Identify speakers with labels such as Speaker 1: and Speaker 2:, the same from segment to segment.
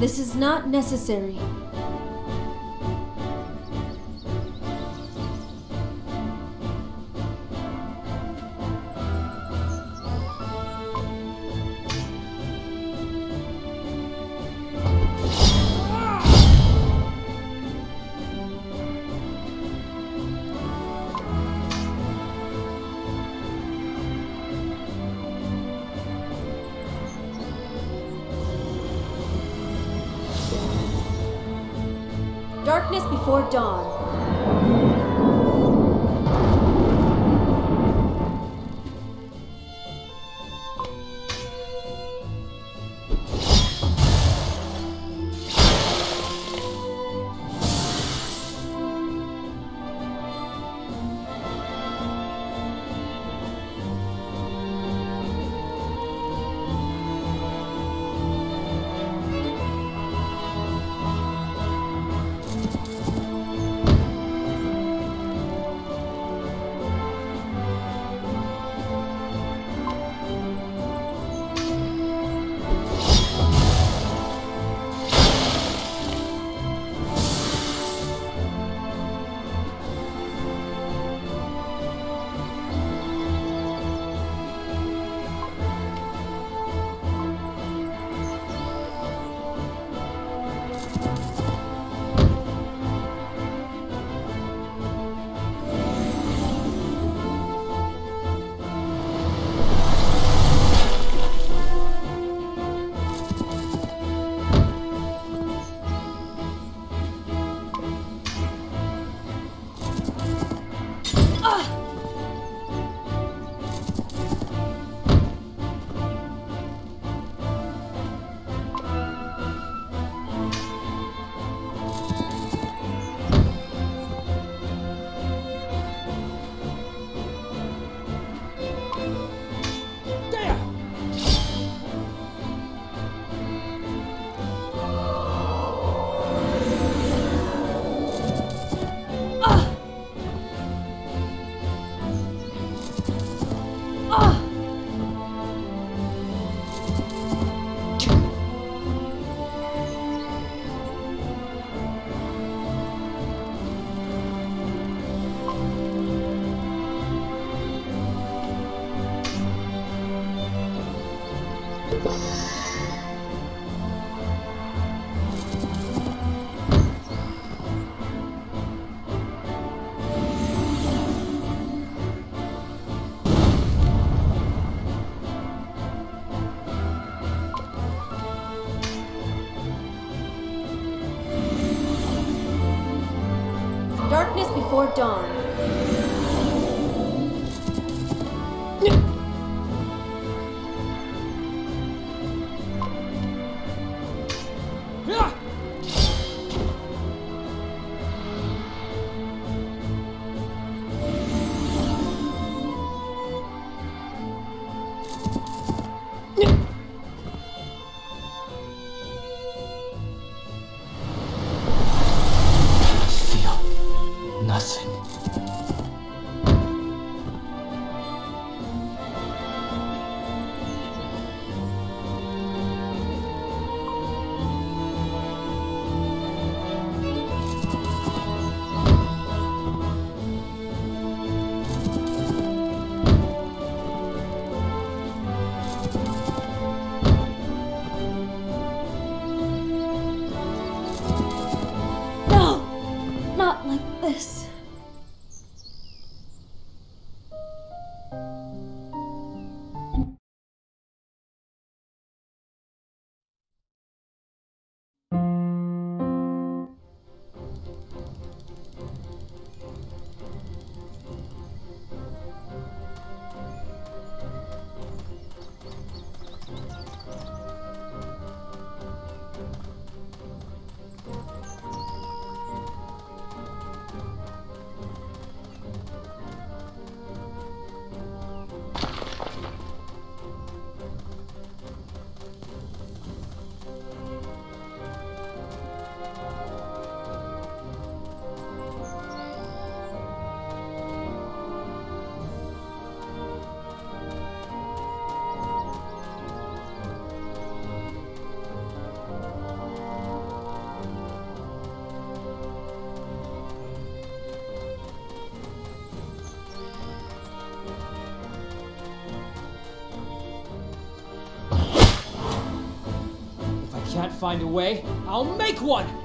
Speaker 1: This is not necessary. Before dawn.
Speaker 2: Find a way, I'll make one!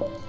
Speaker 1: you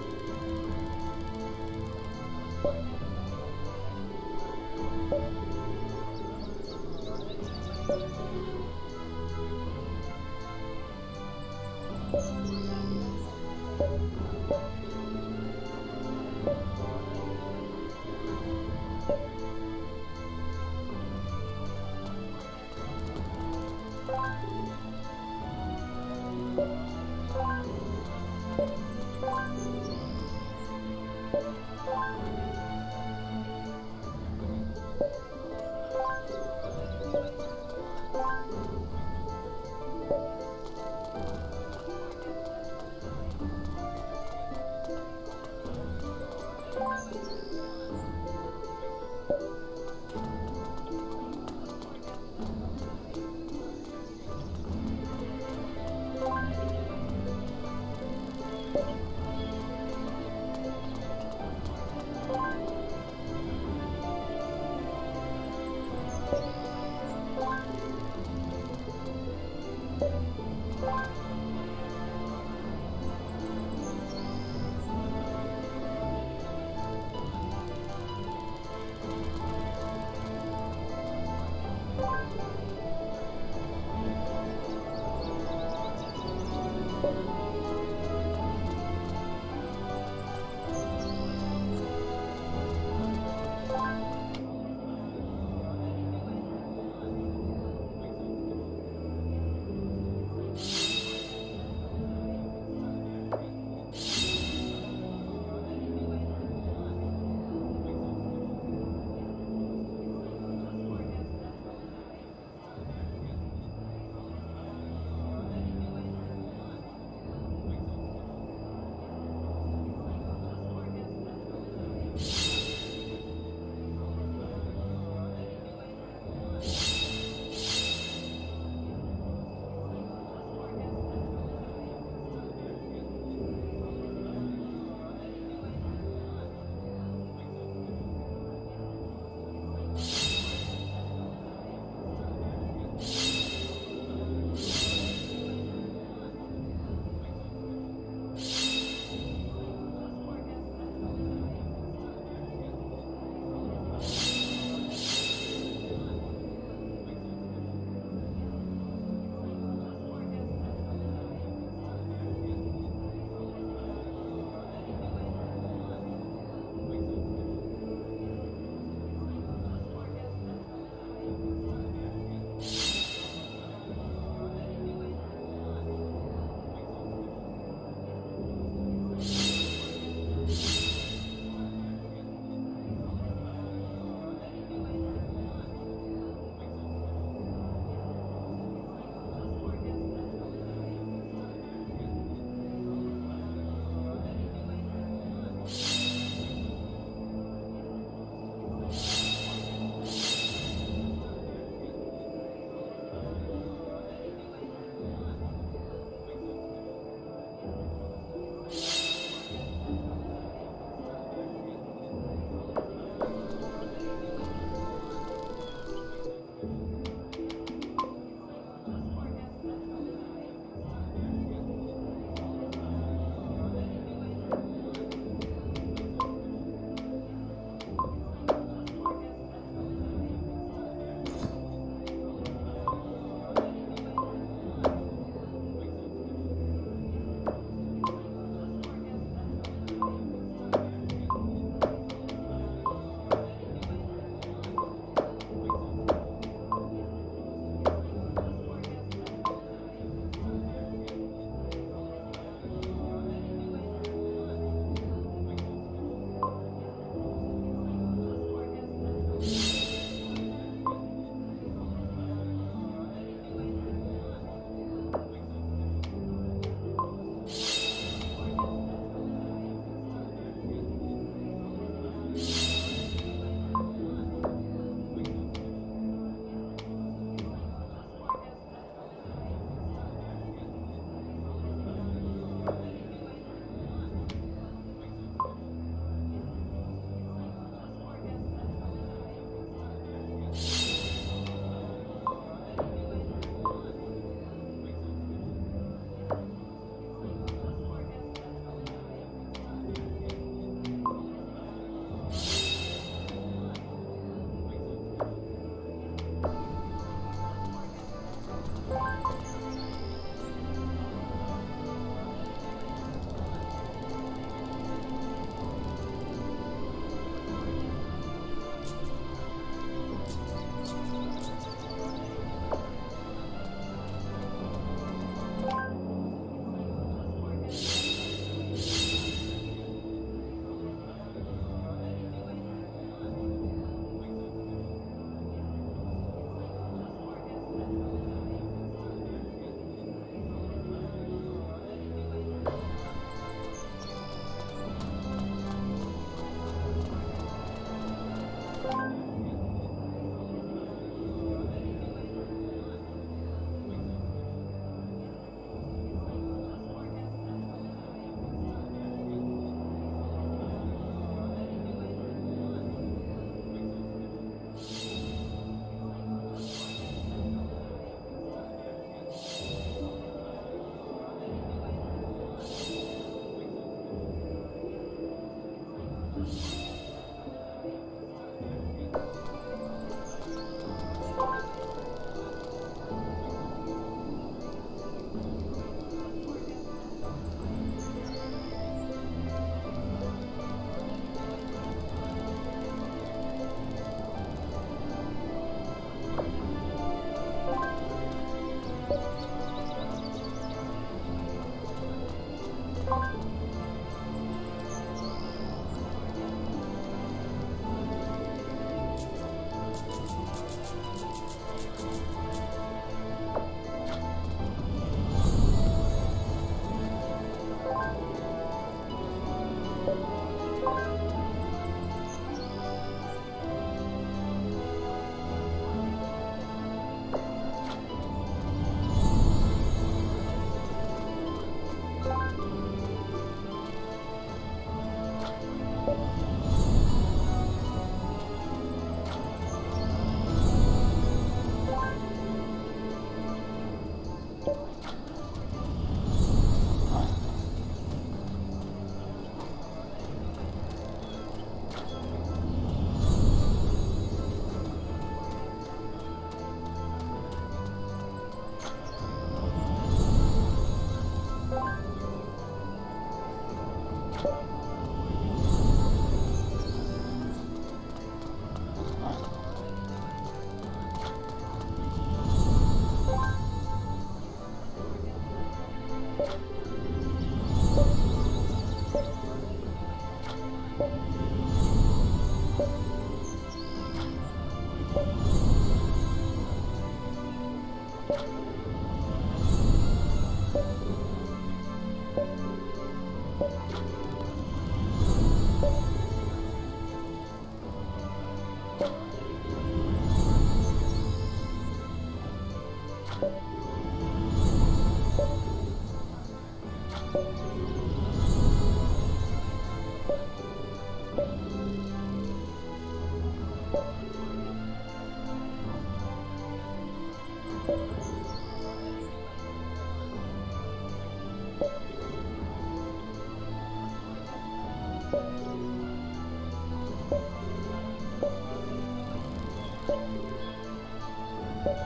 Speaker 1: Thank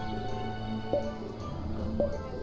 Speaker 1: you.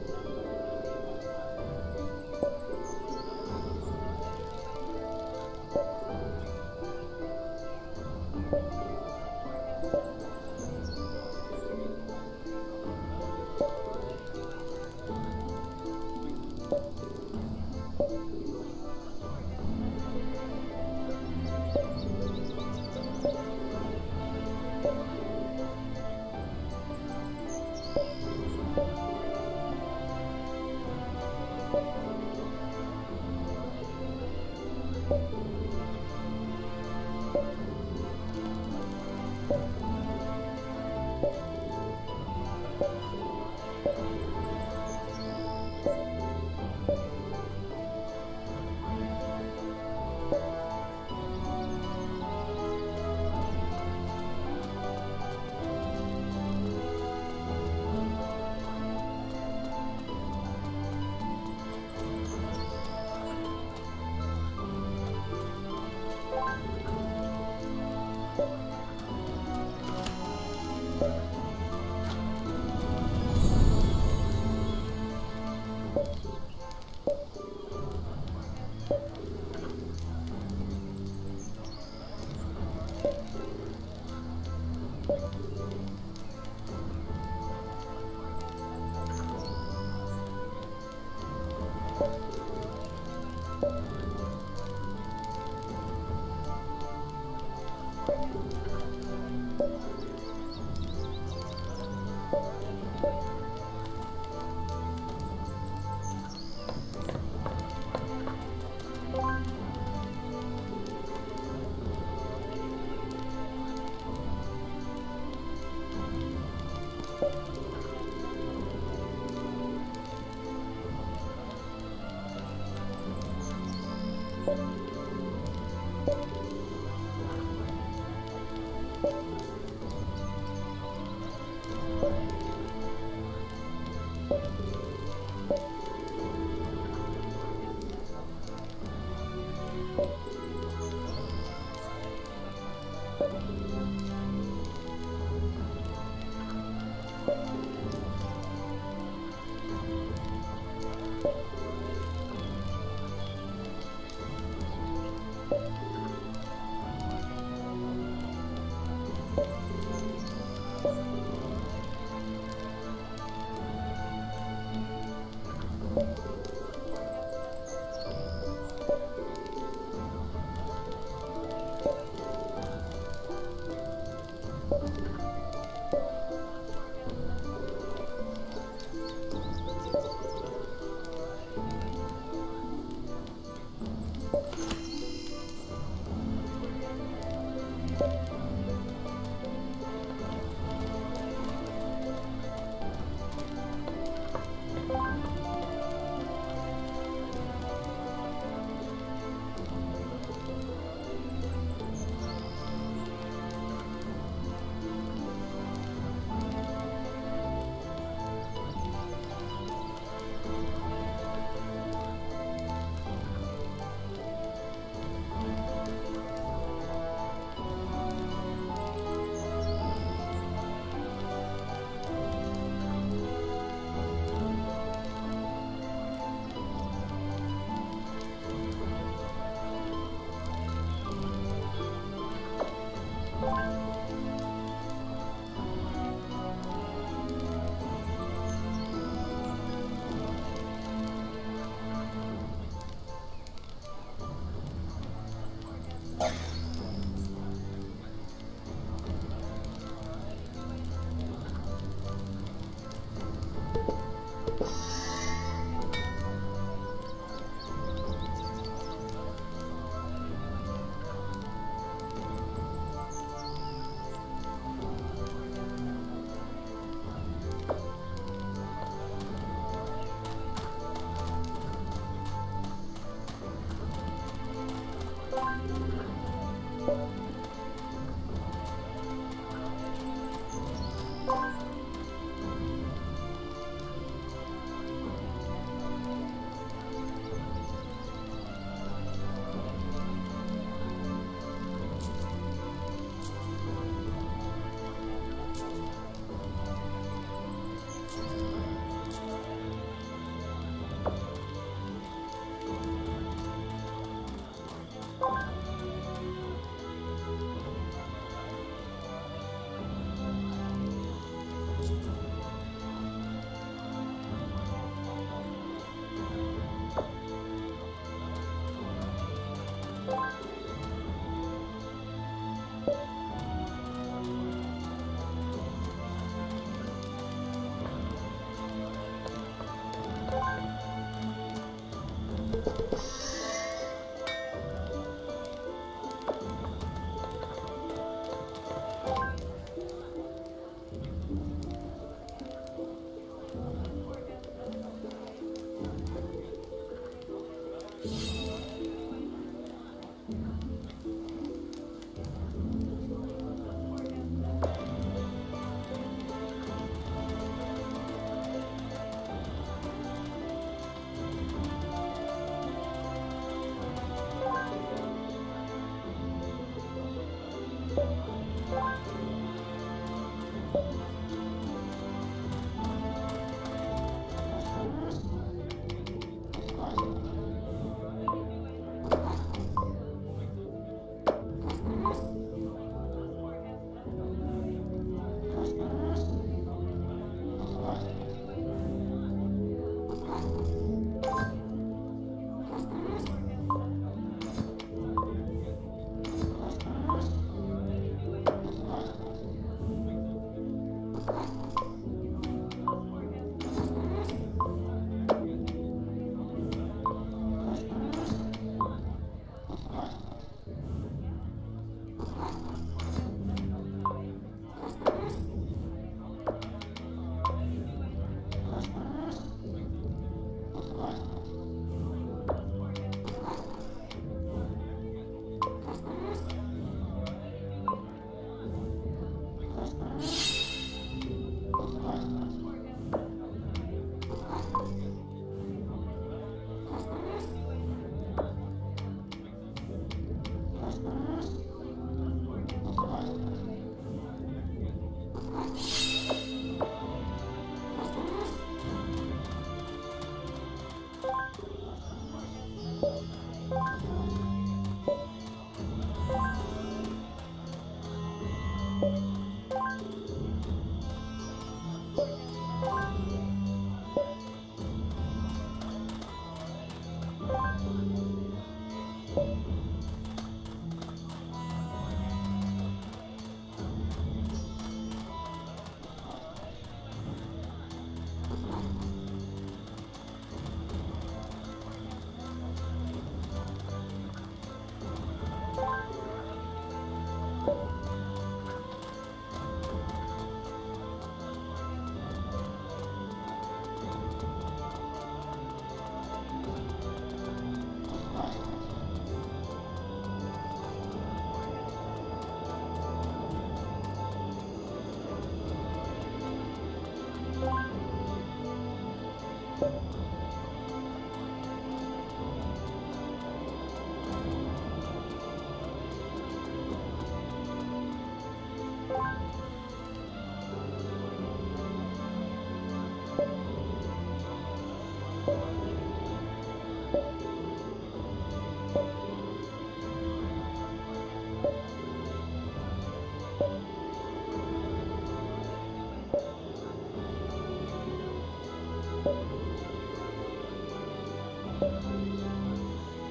Speaker 1: ファン
Speaker 2: がいる。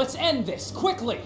Speaker 2: Let's end this, quickly!